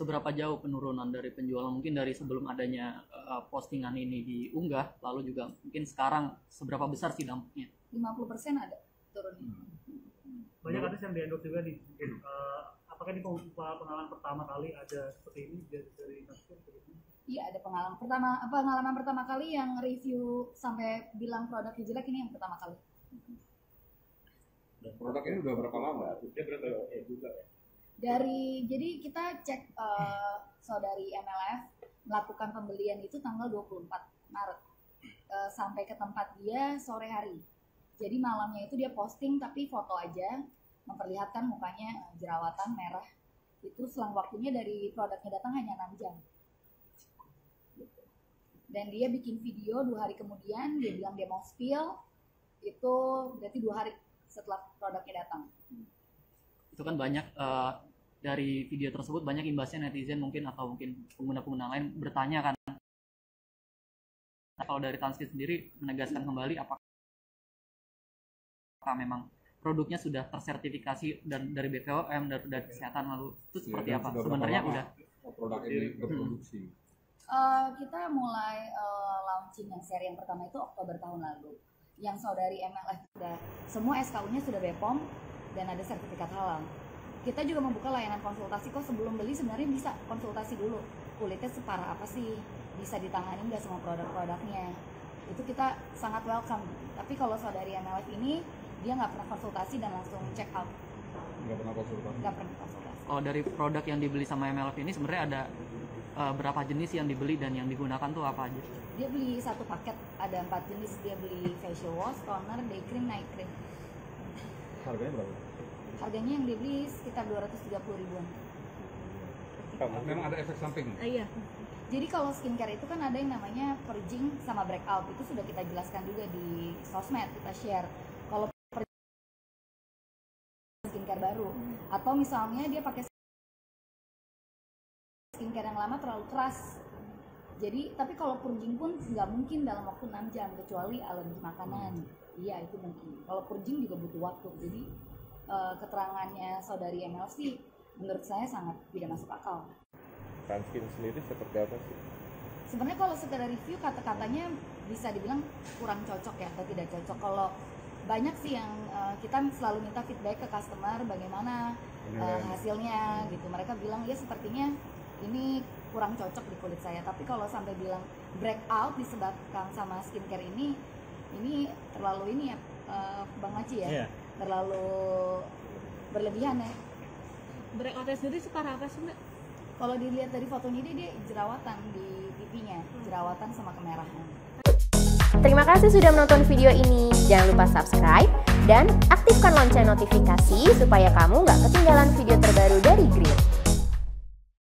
seberapa jauh penurunan dari penjualan mungkin dari sebelum adanya uh, postingan ini diunggah lalu juga mungkin sekarang seberapa besar sih dampaknya? 50% ada turunnya. Banyak artis yang di endorse juga di uh, apakah ini pengalaman pertama kali ada seperti ini dari dari Iya ada pengalaman pertama pengalaman pertama kali yang review sampai bilang produknya jelek ini yang pertama kali. Dan produk ini udah berapa lama? Dia berapa eh, juga ya? Dari jadi kita cek uh, saudari MLF melakukan pembelian itu tanggal 24 Maret uh, sampai ke tempat dia sore hari. Jadi malamnya itu dia posting tapi foto aja memperlihatkan mukanya jerawatan merah. Itu selang waktunya dari produknya datang hanya 6 jam. Dan dia bikin video dua hari kemudian dia bilang dia mau spill itu berarti dua hari setelah produknya datang. Itu kan banyak uh, dari video tersebut banyak imbasnya netizen mungkin atau mungkin pengguna-pengguna lain bertanya kan. Kalau dari Tanski sendiri menegaskan kembali apakah memang produknya sudah tersertifikasi dan dari BPOM dari, dari kesehatan lalu itu iya, seperti apa? sebenarnya udah produk ini berproduksi? Uh, kita mulai uh, launching yang seri yang pertama itu Oktober tahun lalu. Yang saudari MLF sudah semua SKU-nya sudah BPOM dan ada sertifikat halal kita juga membuka layanan konsultasi kok sebelum beli sebenarnya bisa konsultasi dulu. Kulitnya separah apa sih? Bisa ditangani nggak semua produk-produknya? Itu kita sangat welcome. Tapi kalau saudari MLF ini dia nggak pernah konsultasi dan langsung check out. Nggak pernah konsultasi. Nggak pernah konsultasi. Oh dari produk yang dibeli sama MLF ini sebenarnya ada uh, berapa jenis yang dibeli dan yang digunakan tuh apa aja? Dia beli satu paket ada empat jenis. Dia beli facial wash toner day cream night cream. Harganya berapa harganya yang dibeli sekitar 230 ribuan. Memang ada efek samping. Uh, iya. Jadi kalau skincare itu kan ada yang namanya purging sama breakout. Itu sudah kita jelaskan juga di sosmed kita share. Kalau skincare baru. Atau misalnya dia pakai skincare yang lama terlalu keras. Jadi tapi kalau purging pun nggak mungkin dalam waktu 6 jam kecuali alergi makanan. Iya itu mungkin. Kalau purging juga butuh waktu. Jadi uh, keterangannya saudari MLC menurut saya sangat tidak masuk akal. Sunscreen sendiri seperti apa sih? Sebenarnya kalau sekedar review kata-katanya bisa dibilang kurang cocok ya atau tidak cocok. Kalau banyak sih yang uh, kita selalu minta feedback ke customer bagaimana uh, hasilnya gitu. Mereka bilang ya sepertinya ini kurang cocok di kulit saya. Tapi kalau sampai bilang breakout disebabkan sama skincare ini, ini terlalu ini ya uh, Bang Maci ya. Yeah terlalu berlebihan ya breakoutnya sendiri separah apa sih mbak? Kalau dilihat dari fotonya dia, dia jerawatan di pipinya, hmm. jerawatan sama kemerahan. Terima kasih sudah menonton video ini. Jangan lupa subscribe dan aktifkan lonceng notifikasi supaya kamu nggak ketinggalan video terbaru dari Green.